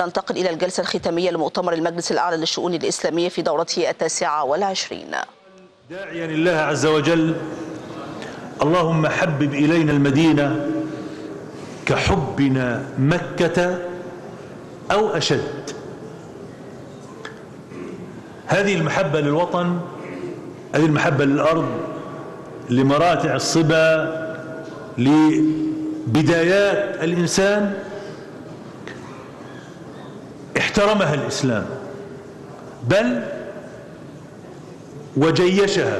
ننتقل إلى الجلسة الختامية لمؤتمر المجلس الأعلى للشؤون الإسلامية في دورته التاسعة والعشرين. داعيا الله عز وجل اللهم حبب إلينا المدينة كحبنا مكة أو أشد. هذه المحبة للوطن هذه المحبة للأرض لمراتع الصبا لبدايات الإنسان احترمها الإسلام بل وجيشها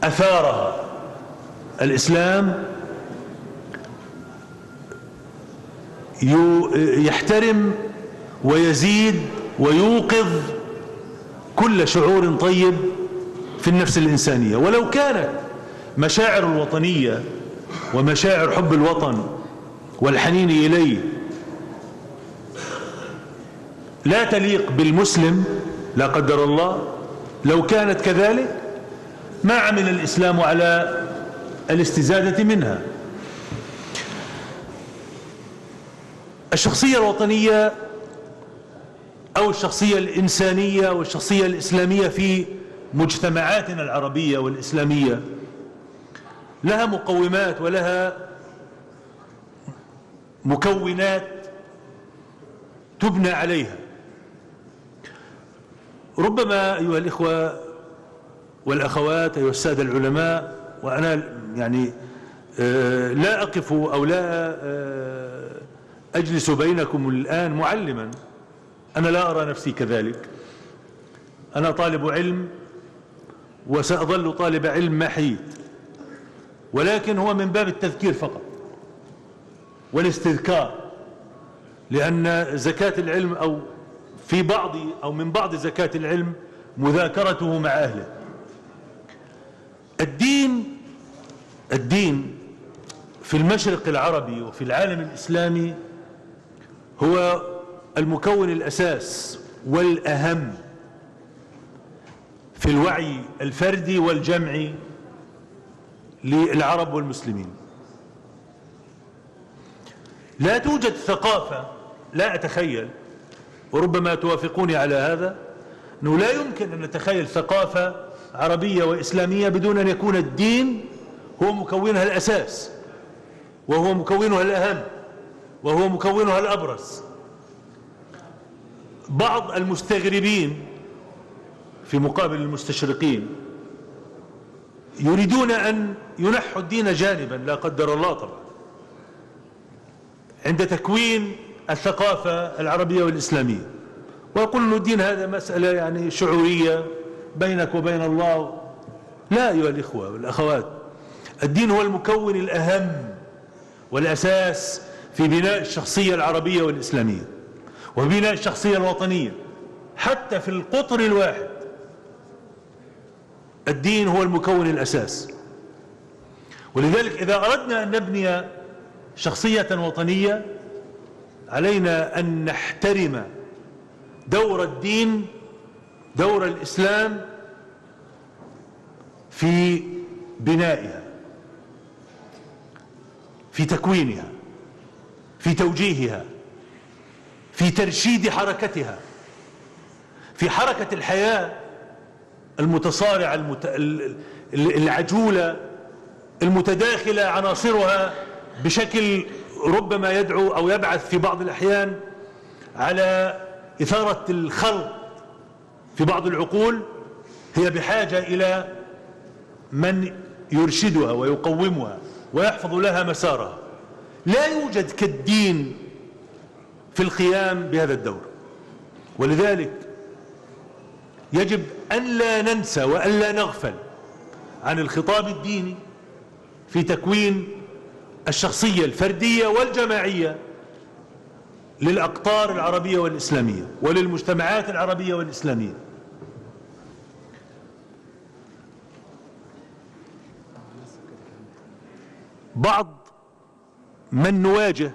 وأثارها. الإسلام يحترم ويزيد ويوقظ كل شعور طيب في النفس الإنسانية. ولو كانت مشاعر الوطنية ومشاعر حب الوطن والحنين إليه لا تليق بالمسلم لا قدر الله لو كانت كذلك ما عمل الإسلام على الاستزادة منها. الشخصية الوطنية أو الشخصية الإنسانية والشخصية الإسلامية في مجتمعاتنا العربية والإسلامية لها مقومات ولها مكونات تبنى عليها. ربما أيها الإخوة والأخوات أيها السادة العلماء وأنا يعني لا أقف أو لا أجلس بينكم الآن معلما. أنا لا أرى نفسي كذلك. أنا طالب علم وسأظل طالب علم ما حييت ولكن هو من باب التذكير فقط والاستذكار لأن زكاة العلم أو في بعض أو من بعض زكاة العلم مذاكرته مع أهله. الدين الدين في المشرق العربي وفي العالم الإسلامي هو المكون الأساس والأهم في الوعي الفردي والجمعي للعرب والمسلمين. لا توجد ثقافة لا أتخيل وربما توافقوني على هذا. أنه لا يمكن أن نتخيل ثقافة عربية وإسلامية بدون أن يكون الدين هو مكونها الأساس وهو مكونها الأهم وهو مكونها الأبرز. بعض المستغربين في مقابل المستشرقين يريدون أن ينحوا الدين جانبا لا قدر الله طبعا عند تكوين الثقافة العربية والإسلامية. ويقول أن الدين هذا مسألة يعني شعورية بينك وبين الله. لا أيها الإخوة والأخوات الدين هو المكون الأهم والأساس في بناء الشخصية العربية والإسلامية وبناء الشخصية الوطنية. حتى في القطر الواحد الدين هو المكون الأساس. ولذلك إذا أردنا أن نبني شخصية وطنية علينا أن نحترم دور الدين دور الإسلام في بنائها في تكوينها في توجيهها في ترشيد حركتها في حركة الحياة المتصارعة المت... العجولة المتداخلة عناصرها بشكل ربما يدعو أو يبعث في بعض الأحيان على إثارة الخلط في بعض العقول هي بحاجة إلى من يرشدها ويقومها ويحفظ لها مسارها. لا يوجد كالدين في القيام بهذا الدور. ولذلك يجب أن لا ننسى وأن لا نغفل عن الخطاب الديني في تكوين الشخصية الفردية والجماعية للأقطار العربية والإسلامية وللمجتمعات العربية والإسلامية. بعض من نواجه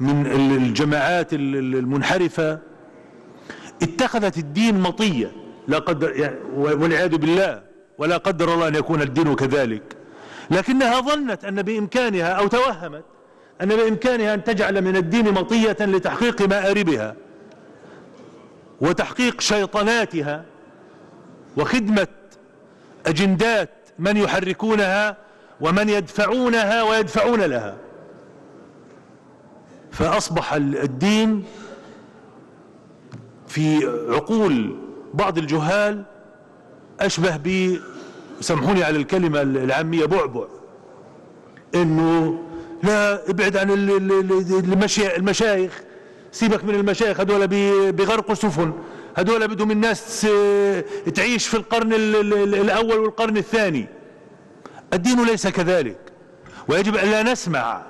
من الجماعات المنحرفة اتخذت الدين مطية لا قدر يعني والعياذ بالله ولا قدر الله أن يكون الدين كذلك. لكنها ظنت أن بإمكانها أو توهمت أن بإمكانها أن تجعل من الدين مطية لتحقيق مآربها وتحقيق شيطناتها وخدمة أجندات من يحركونها ومن يدفعونها ويدفعون لها. فأصبح الدين في عقول بعض الجهال أشبه ب سامحوني على الكلمة العامية بعبع. إنه لا ابعد عن المشايخ. سيبك من المشايخ هذول بيغرقوا سفن. هذول بدهم الناس آه، تعيش في القرن ال- ال- ال- الأول والقرن الثاني. الدين ليس كذلك. ويجب أن لا نسمع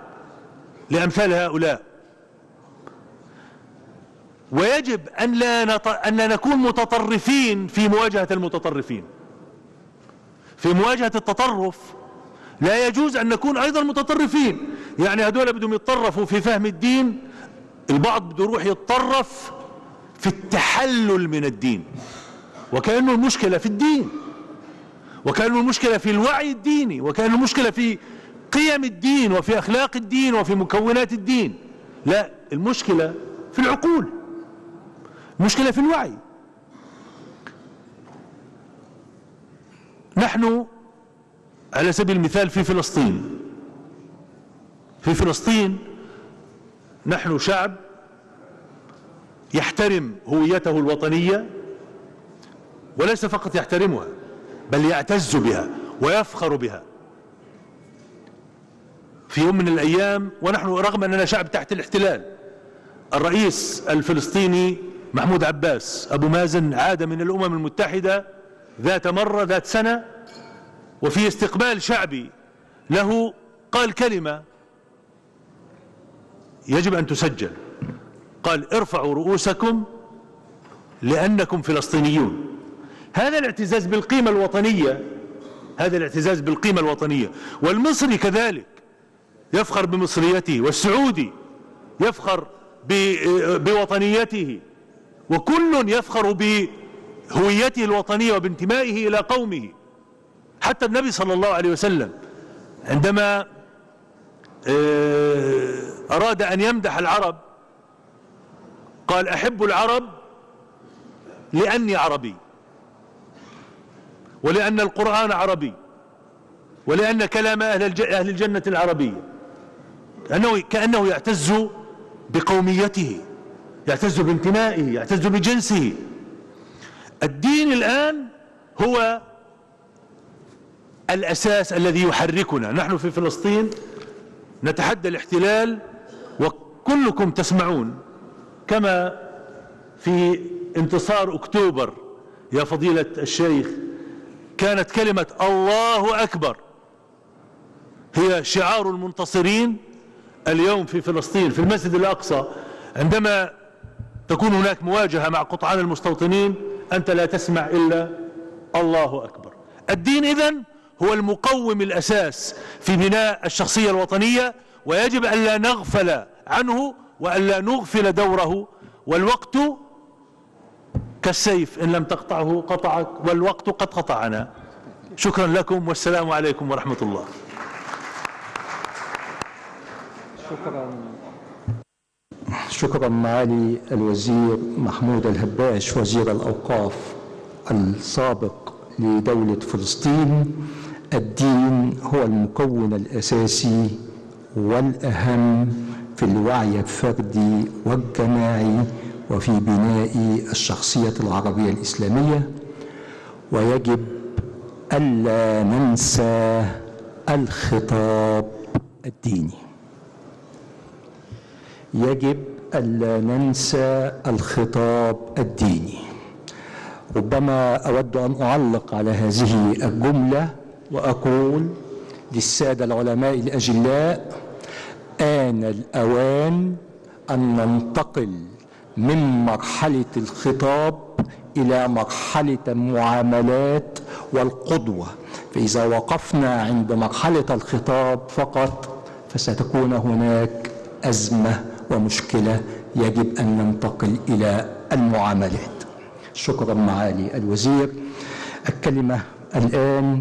لأمثال هؤلاء. ويجب أن لا نط... لا نكون متطرفين في مواجهة المتطرفين. في مواجهة التطرف. لا يجوز أن نكون أيضا متطرفين. يعني هذول بدهم يتطرفوا في فهم الدين البعض بده يروح يتطرف في التحلل من الدين. وكأنه المشكلة في الدين. وكأنه المشكلة في الوعي الديني. وكأنه المشكلة في قيم الدين وفي أخلاق الدين وفي مكونات الدين. لا المشكلة في العقول. المشكلة في الوعي. نحن على سبيل المثال في فلسطين. في فلسطين نحن شعب يحترم هويته الوطنية وليس فقط يحترمها بل يعتز بها ويفخر بها. في يوم من الأيام ونحن رغم أننا شعب تحت الاحتلال الرئيس الفلسطيني محمود عباس أبو مازن عاد من الأمم المتحدة ذات مرة ذات سنة وفي استقبال شعبي له قال كلمة يجب أن تسجل. قال ارفعوا رؤوسكم لأنكم فلسطينيون. هذا الاعتزاز بالقيمة الوطنية هذا الاعتزاز بالقيمة الوطنية. والمصري كذلك يفخر بمصريته والسعودي يفخر ب- بوطنيته وكل يفخر بهويته الوطنية وبانتمائه إلى قومه. حتى النبي صلى الله عليه وسلم عندما آه، أراد أن يمدح العرب قال أحب العرب لأني عربي ولأن القرآن عربي ولأن كلام أهل الج- أهل الجنة العربية. كأنه, كأنه يعتز بقوميته يعتز بانتمائه يعتز بجنسه. الدين الآن هو الأساس الذي يحركنا. نحن في فلسطين نتحدى الاحتلال وكلكم تسمعون كما في انتصار أكتوبر يا فضيلة الشيخ كانت كلمة الله أكبر هي شعار المنتصرين اليوم في فلسطين في المسجد الأقصى. عندما تكون هناك مواجهة مع قطعان المستوطنين أنت لا تسمع إلا الله أكبر. الدين إذن هو المقوم الأساس في بناء الشخصية الوطنية ويجب أن لا نغفل عنه وأن لا نغفل دوره. والوقت كالسيف إن لم تقطعه قطعك والوقت قد قطعنا. شكرا لكم والسلام عليكم ورحمة الله. شكرا. شكرا معالي الوزير محمود الهباش وزير الأوقاف السابق لدولة فلسطين. الدين هو المكون الأساسي والأهم في الوعي الفردي والجماعي وفي بناء الشخصية العربية الإسلامية. ويجب ألا ننسى الخطاب الديني. يجب ألا ننسى الخطاب الديني. ربما أود أن أعلق على هذه الجملة وأقول للسادة العلماء الأجلاء آن الأوان أن ننتقل من مرحلة الخطاب إلى مرحلة المعاملات والقدوة. فإذا وقفنا عند مرحلة الخطاب فقط فستكون هناك أزمة ومشكلة يجب أن ننتقل إلى المعاملات. شكرا معالي الوزير. الكلمة الآن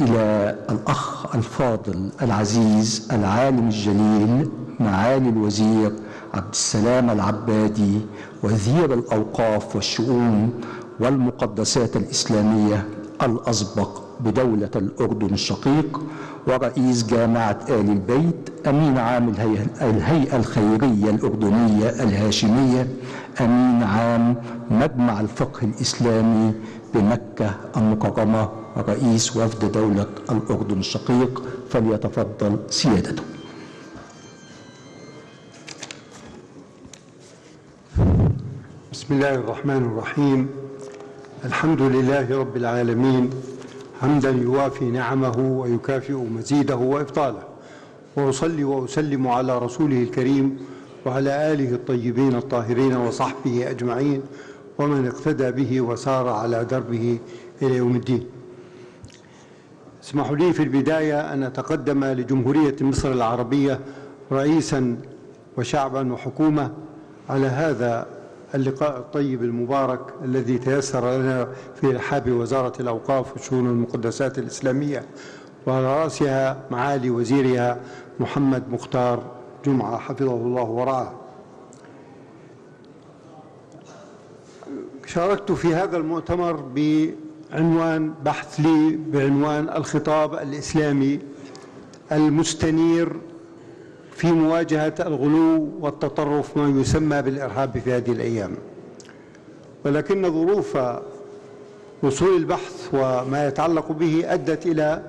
إلى الأخ الفاضل العزيز العالم الجليل معالي الوزير عبد السلام العبادي وزير الأوقاف والشؤون والمقدسات الإسلامية الأسبق. بدولة الأردن الشقيق ورئيس جامعة آل البيت أمين عام الهيئة, الخيرية الأردنية الهاشمية أمين عام مجمع الفقه الإسلامي بمكة المكرمة رئيس وفد دولة الأردن الشقيق فليتفضل سيادته. بسم الله الرحمن الرحيم. الحمد لله رب العالمين حمدا يوافي نعمه ويكافئ مزيده وإبطاله وأصلي وأسلم على رسوله الكريم وعلى آله الطيبين الطاهرين وصحبه أجمعين ومن اقتدى به وسار على دربه إلى يوم الدين. اسمحوا لي في البداية أن أتقدم لجمهورية مصر العربية رئيسا وشعبا وحكومة على هذا اللقاء الطيب المبارك الذي تيسر لنا في رحاب وزارة الأوقاف وشؤون المقدسات الإسلامية وعلى رأسها معالي وزيرها محمد مختار جمعة حفظه الله ورعاه. شاركت في هذا المؤتمر بعنوان بحث لي بعنوان الخطاب الإسلامي المستنير في مواجهة الغلو والتطرف ما يسمى بالإرهاب في هذه الأيام. ولكن ظروف وصول البحث وما يتعلق به أدت إلى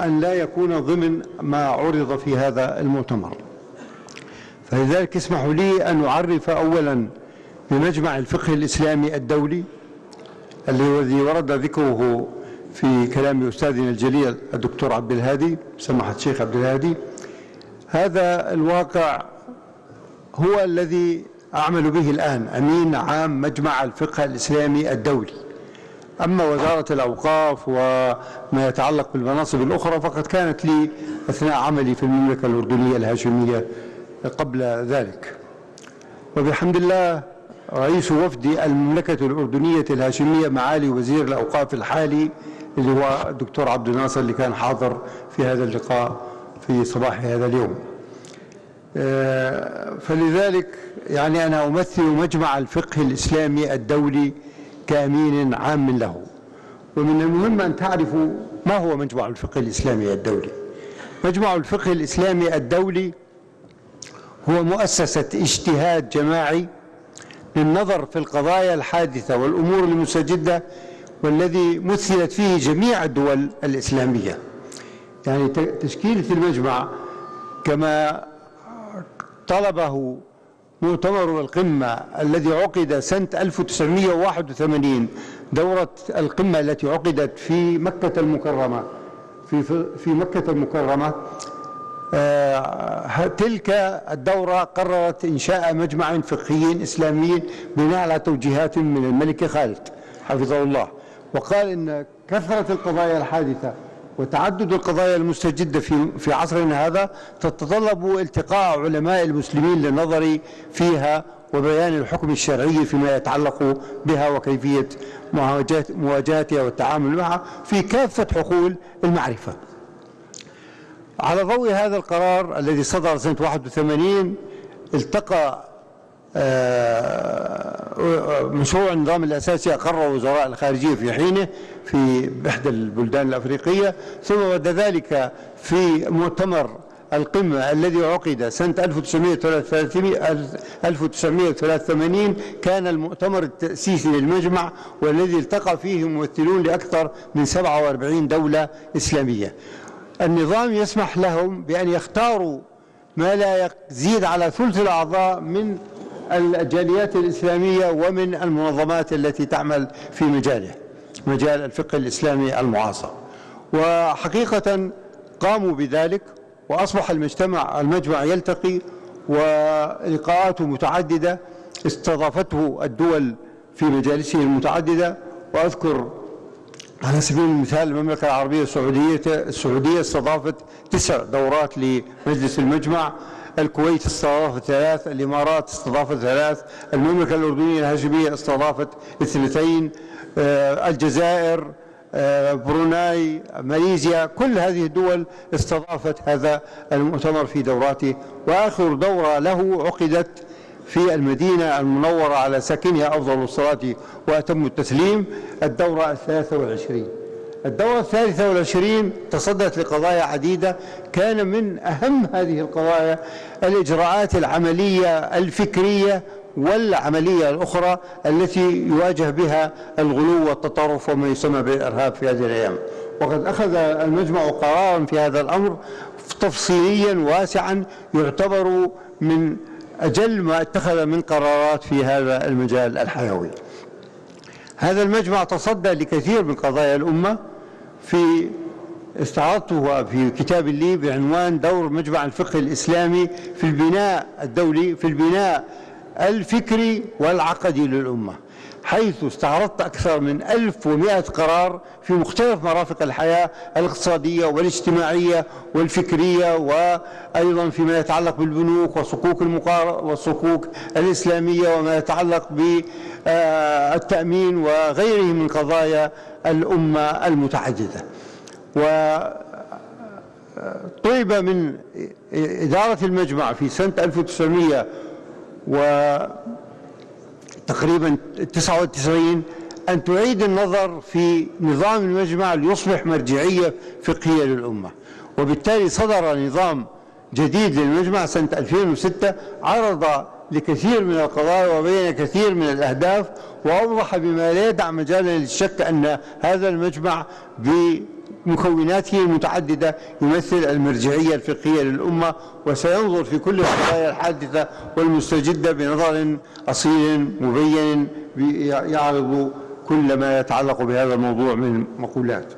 أن لا يكون ضمن ما عرض في هذا المؤتمر. فلذلك اسمحوا لي أن أعرف أولا بمجمع الفقه الإسلامي الدولي الذي ورد ذكره في كلام أستاذنا الجليل الدكتور عبد الهادي سماحة الشيخ عبد الهادي. هذا الواقع هو الذي أعمل به الآن أمين عام مجمع الفقه الإسلامي الدولي. أما وزارة الأوقاف وما يتعلق بالمناصب الأخرى فقد كانت لي أثناء عملي في المملكة الأردنية الهاشمية قبل ذلك. وبحمد الله رئيس وفد المملكة الأردنية الهاشمية معالي وزير الأوقاف الحالي اللي هو الدكتور عبد الناصر اللي كان حاضر في هذا اللقاء في صباح هذا اليوم. فلذلك يعني أنا أمثل مجمع الفقه الإسلامي الدولي كأمين عام له. ومن المهم أن تعرفوا ما هو مجمع الفقه الإسلامي الدولي. مجمع الفقه الإسلامي الدولي هو مؤسسة اجتهاد جماعي للنظر في القضايا الحادثة والأمور المستجدة والذي مثلت فيه جميع الدول الإسلامية. يعني تشكيلة المجمع كما طلبه مؤتمر القمة الذي عقد سنة 1981 دورة القمة التي عقدت في مكة المكرمة في في مكة المكرمة. آه تلك الدورة قررت إنشاء مجمع فقهي إسلامي بناء على توجيهات من الملك خالد حفظه الله. وقال إن كثرة القضايا الحادثة وتعدد القضايا المستجدة في في عصرنا هذا تتطلب التقاء علماء المسلمين للنظر فيها وبيان الحكم الشرعي فيما يتعلق بها وكيفية مواجهتها والتعامل معها في كافة حقول المعرفة. على ضوء هذا القرار الذي صدر سنة 81 التقى مشروع النظام الأساسي أقره وزراء الخارجية في حينه في إحدى البلدان الأفريقية ثم بعد ذلك في مؤتمر القمة الذي عقد سنة 1983 كان المؤتمر التأسيسي للمجمع والذي التقى فيه ممثلون لأكثر من 47 دولة إسلامية. النظام يسمح لهم بأن يختاروا ما لا يزيد على ثلث الأعضاء من الجاليات الإسلامية ومن المنظمات التي تعمل في مجاله. مجال الفقه الإسلامي المعاصر. وحقيقة قاموا بذلك وأصبح المجتمع المجمع يلتقي ولقاءاته متعددة. استضافته الدول في مجالسه المتعددة. وأذكر على سبيل المثال المملكة العربية السعودية السعودية استضافت تسع دورات لمجلس المجمع. الكويت استضافت ثلاث الإمارات استضافت ثلاث المملكة الأردنية الهاشمية استضافت اثنتين الجزائر آه، بروناي ماليزيا كل هذه الدول استضافت هذا المؤتمر في دوراته. وآخر دورة له عقدت في المدينة المنورة على ساكنها أفضل الصلاة وأتم التسليم الدورة الثلاثة والعشرين. الدورة الثالثة والعشرين تصدت لقضايا عديدة كان من أهم هذه القضايا الإجراءات العملية الفكرية والعملية الأخرى التي يواجه بها الغلو والتطرف وما يسمى بالإرهاب في هذه الأيام. وقد أخذ المجمع قرارا في هذا الأمر تفصيليا واسعا يعتبر من أجل ما اتخذ من قرارات في هذا المجال الحيوي. هذا المجمع تصدى لكثير من قضايا الأمة في استعرضته في كتاب لي بعنوان دور مجمع الفقه الإسلامي في البناء الدولي في البناء الفكري والعقدي للأمة حيث استعرضت أكثر من 1100 قرار في مختلف مرافق الحياة الاقتصادية والاجتماعية والفكرية وأيضا فيما يتعلق بالبنوك وصكوك المقار والصكوك الإسلامية وما يتعلق بالتأمين وغيره من قضايا الأمة المتعددة. وطلب من إدارة المجمع في سنة 1900 وتقريبا 99 أن تعيد النظر في نظام المجمع ليصبح مرجعية فقهية للأمة. وبالتالي صدر نظام جديد للمجمع سنة 2006 عرض لكثير من القضايا وبين كثير من الأهداف وأوضح بما لا يدع مجالا للشك أن هذا المجمع بمكوناته المتعددة يمثل المرجعية الفقهية للأمة وسينظر في كل القضايا الحادثة والمستجدة بنظر أصيل مبين يعرض كل ما يتعلق بهذا الموضوع من مقولات.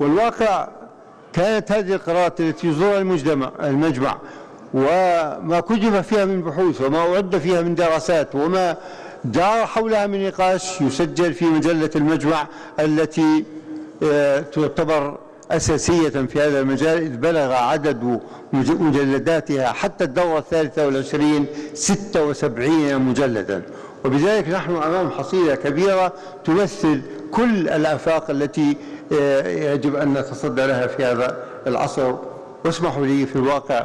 والواقع كانت هذه القرارات التي يصدرها المجمع وما كتب فيها من بحوث وما أعد فيها من دراسات وما دار حولها من نقاش يسجل في مجلة المجمع التي آه، تعتبر أساسية في هذا المجال إذ بلغ عدد مجلداتها حتى الدورة الثالثة والعشرين 76 مجلدا. وبذلك نحن أمام حصيلة كبيرة تمثل كل الآفاق التي آه، يجب أن نتصدى لها في هذا العصر. واسمحوا لي في الواقع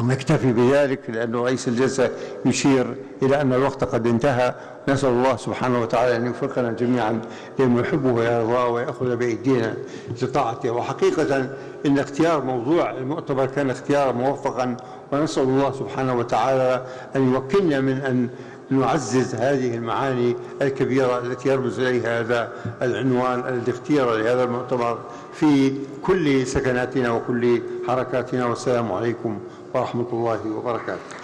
نكتفي بذلك لأن رئيس الجلسة يشير إلى أن الوقت قد انتهى. نسأل الله سبحانه وتعالى أن يوفقنا جميعا لما يحبه ويرضاه ويأخذ بأيدينا لطاعته. وحقيقة إن اختيار موضوع المؤتمر كان اختيارا موفقا ونسأل الله سبحانه وتعالى أن يوكلنا من أن نعزز هذه المعاني الكبيرة التي يرمز إليها هذا العنوان الذي اختير لهذا المؤتمر في كل سكناتنا وكل حركاتنا. والسلام عليكم ورحمة الله وبركاته.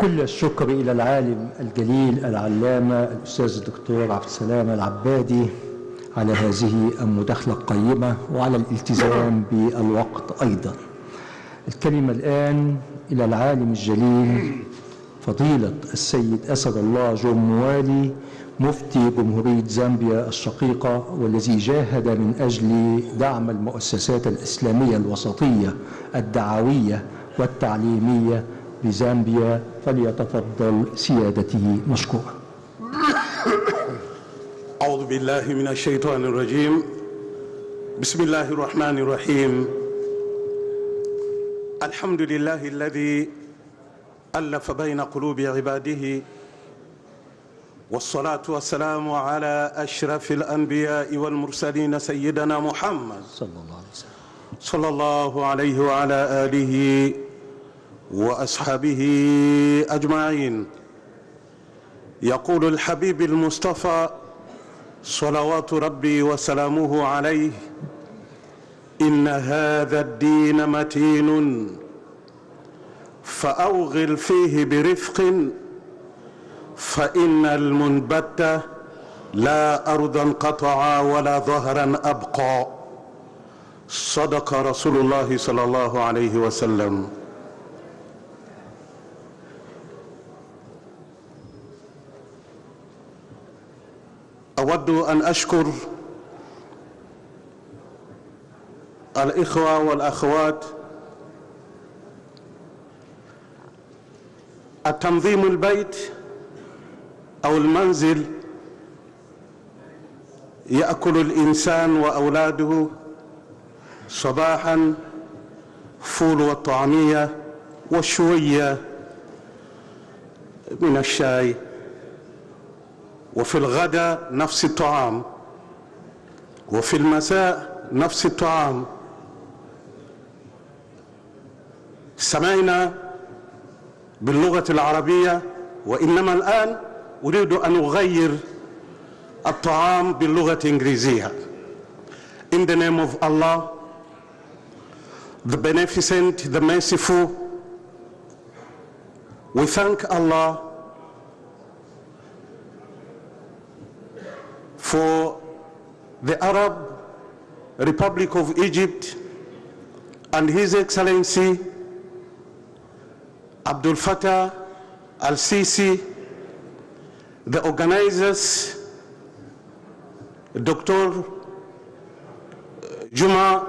كل الشكر إلى العالم الجليل العلامة الأستاذ الدكتور عبد السلام العبادي على هذه المداخلة القيمة وعلى الالتزام بالوقت أيضا. الكلمة الآن إلى العالم الجليل فضيلة السيد أسد الله جموالي مفتي جمهورية زامبيا الشقيقة والذي جاهد من أجل دعم المؤسسات الإسلامية الوسطية الدعوية والتعليمية بزامبيا فليتفضل سيادته مشكورا أعوذ بالله من الشيطان الرجيم. بسم الله الرحمن الرحيم. الحمد لله الذي ألف بين قلوب عباده والصلاة والسلام على أشرف الأنبياء والمرسلين سيدنا محمد صلى الله عليه وسلم صلى الله عليه وعلى آله وأصحابه أجمعين. يقول الحبيب المصطفى صلوات ربي وسلامه عليه إن هذا الدين متين فأوغل فيه برفق فإن المنبت لا أرضا قطعا ولا ظهرا أبقى. صدق رسول الله صلى الله عليه وسلم. أود أن أشكر الإخوة والأخوات. التنظيم البيت أو المنزل يأكل الإنسان وأولاده صباحا فول والطعمية وشوية من الشاي. وفي الغداء نفس الطعام. وفي المساء نفس الطعام. سمعنا باللغة العربية وإنما الآن أريد أن أغير الطعام باللغة الإنجليزية In the name of Allah, the Beneficent, the Merciful, we thank Allah for the Arab Republic of Egypt and His Excellency Abdul Fattah al-Sisi, the organizers, Dr. Uh, Juma,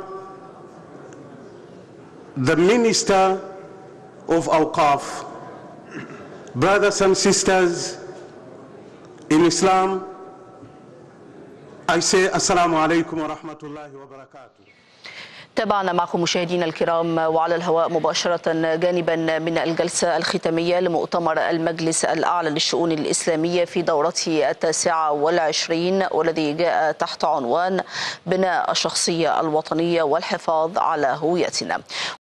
the Minister of Awqaf, brothers and sisters in Islam, I say Assalamu alaikum wa rahmatullahi wa barakatuh. تابعنا معكم مشاهدينا الكرام وعلى الهواء مباشرة جانبا من الجلسة الختامية لمؤتمر المجلس الأعلى للشؤون الإسلامية في دورته التاسعة والعشرين والذي جاء تحت عنوان بناء الشخصية الوطنية والحفاظ على هويتنا.